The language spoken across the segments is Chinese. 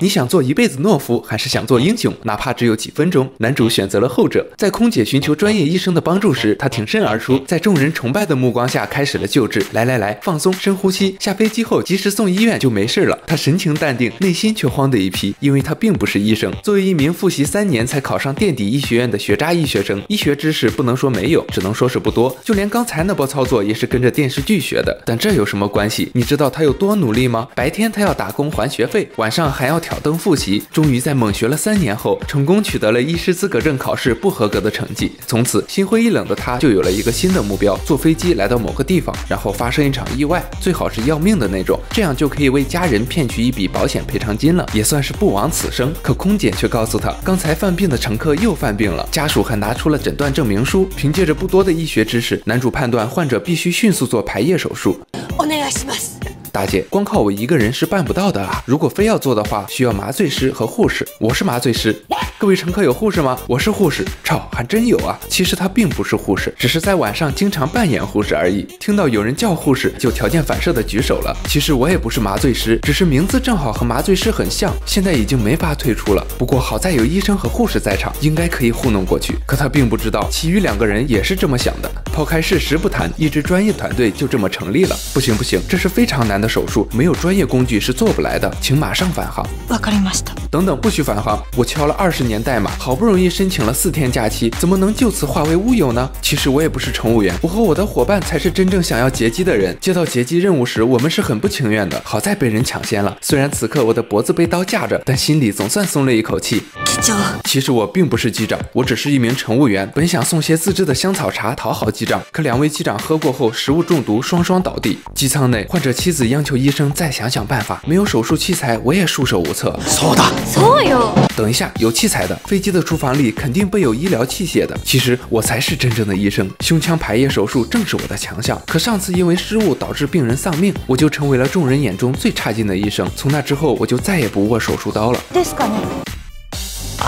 你想做一辈子懦夫，还是想做英雄？哪怕只有几分钟。男主选择了后者。在空姐寻求专业医生的帮助时，他挺身而出，在众人崇拜的目光下开始了救治。来来来，放松，深呼吸。下飞机后及时送医院就没事了。他神情淡定，内心却慌得一批，因为他并不是医生。作为一名复习三年才考上垫底医学院的学渣医学生，医学知识不能说没有，只能说是不多。就连刚才那波操作也是跟着电视剧学的。但这有什么关系？你知道他有多努力吗？白天他要打工还学费，晚上还要挑灯复习。终于在猛学了三年后，成功取得了医师资格证考试不合格的成绩。从此心灰意冷的他，就有了一个新的目标：坐飞机来到某个地方，然后发生一场意外，最好是要命的那种，这样就可以为家人骗取一笔保险赔偿金了，也算是不枉此生。可空姐却告诉他，刚才犯病的乘客又犯病了，家属还拿出了诊断证明书。凭借着不多的医学知识，男主判断患者必须迅速做排液手术。お願いします。 大姐，光靠我一个人是办不到的啊！如果非要做的话，需要麻醉师和护士。我是麻醉师。各位乘客有护士吗？我是护士。操，还真有啊！其实他并不是护士，只是在晚上经常扮演护士而已。听到有人叫护士，就条件反射的举手了。其实我也不是麻醉师，只是名字正好和麻醉师很像。现在已经没法退出了。不过好在有医生和护士在场，应该可以糊弄过去。可他并不知道，其余两个人也是这么想的。抛开事实不谈，一支专业团队就这么成立了。不行不行，这是非常难的手术，没有专业工具是做不来的，请马上返航。わかりました。等等，不许返航！我敲了二十年代码，好不容易申请了四天假期，怎么能就此化为乌有呢？其实我也不是乘务员，我和我的伙伴才是真正想要劫机的人。接到劫机任务时，我们是很不情愿的，好在被人抢先了。虽然此刻我的脖子被刀架着，但心里总算松了一口气。机長、其实我并不是机长，我只是一名乘务员。本想送些自制的香草茶讨好机 长，可两位机长喝过后食物中毒，双双倒地。机舱内，患者妻子央求医生再想想办法。没有手术器材，我也束手无策。そうだそうよ。等一下，有器材的飞机的厨房里肯定备有医疗器械的。其实我才是真正的医生，胸腔排液手术正是我的强项。可上次因为失误导致病人丧命，我就成为了众人眼中最差劲的医生。从那之后，我就再也不握手术刀了。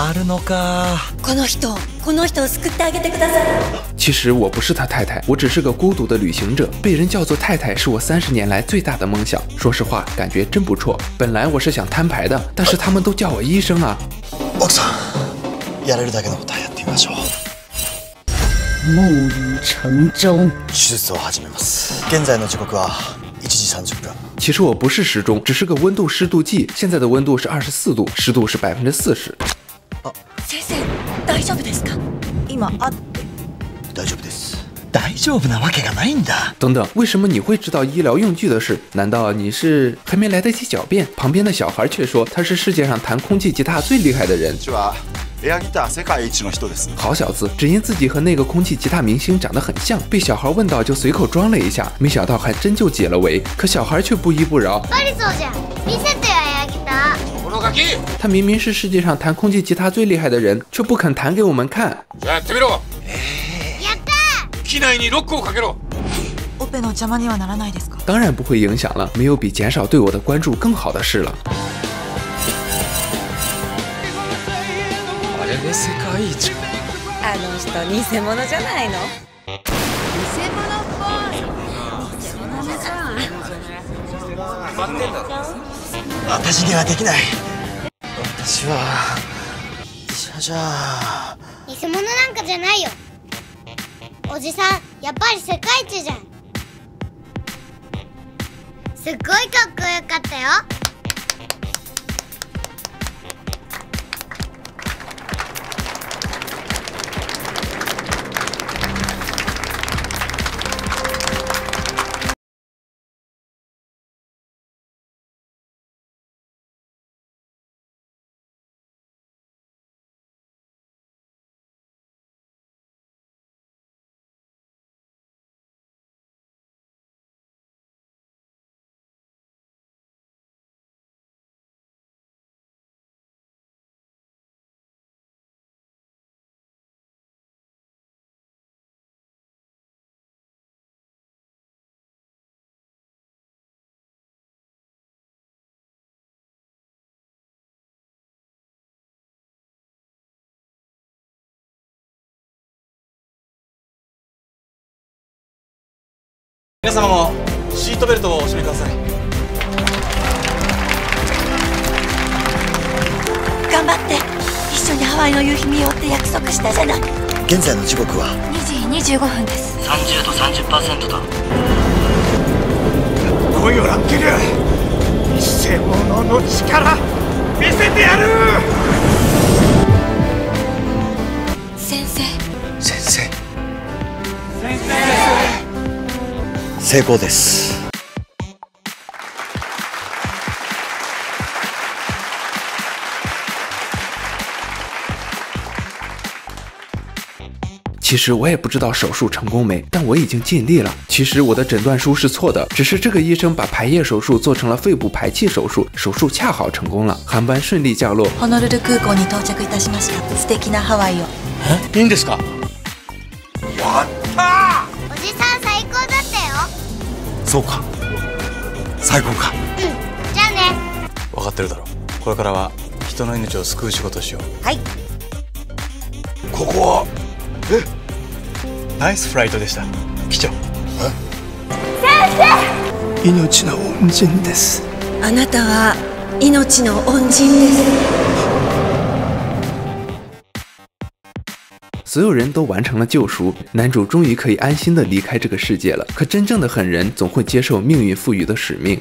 ですかね。あるのかこの人、この人を救ってあげてください。其实我不是他太太，我只是个孤独的旅行者。被人叫做太太是我三十年来最大的梦想。说实话，感觉真不错。本来我是想摊牌的，但是他们都叫我医生啊。奥さんやれるだけのことはやってみましょう梦已成真。手術を始めます現在の時刻は1時30分其实我不是时钟，只是个温度湿度计。现在的温度是二十四度，湿度是百分之四十。 先生、大丈夫ですか今、あ、大丈夫です大丈夫なわけがないんだ等等，为什么你会知道医疗用具的事？难道你是还没来得及狡辩？旁边的小孩却说他是世界上弹空气吉他最厉害的人。私は エアギター世界一の人です好小子，只因自己和那个空气吉他明星长得很像，被小孩问到就随口装了一下，没想到还真就解了围。可小孩却不依不饶，バリそうじゃん見せてよエアギターこのガキ他明明是世界上弹空气吉他最厉害的人，却不肯弹给我们看。じゃあやってみろやった機内にロックをかけろオペの邪魔にはならないですか当然不会影响了，没有比减少对我的关注更好的事了。 で世界一。あの人、偽物じゃないの？私にはできない私は医者じゃ偽物なんかじゃないよ。おじさんやっぱり世界一じゃん。すっごいかっこよかったよ皆様もシートベルトをお締めください。頑張って一緒にハワイの夕日見ようって約束したじゃない。現在の時刻は？2時25分です。30と30%だ。恋をラッキル偽物の力見せてやる成功です其实我也不知道手术成功没，但我已经尽力了。其实我的诊断书是错的，只是这个医生把排叶手术做成了肺部排气手术，手术恰好成功了。航班顺利降落，ホノルル空港に到着いたしました素敵なハワイをいいんですかおじさん最高だったよ そうか。最高か。うん。じゃあね。分かってるだろ。これからは人の命を救う仕事をしよう。はい。ここは。ナイスフライトでした。機長命の恩人です。あなたは命の恩人です所有人都完成了救赎，男主终于可以安心的离开这个世界了。可真正的狠人总会接受命运赋予的使命。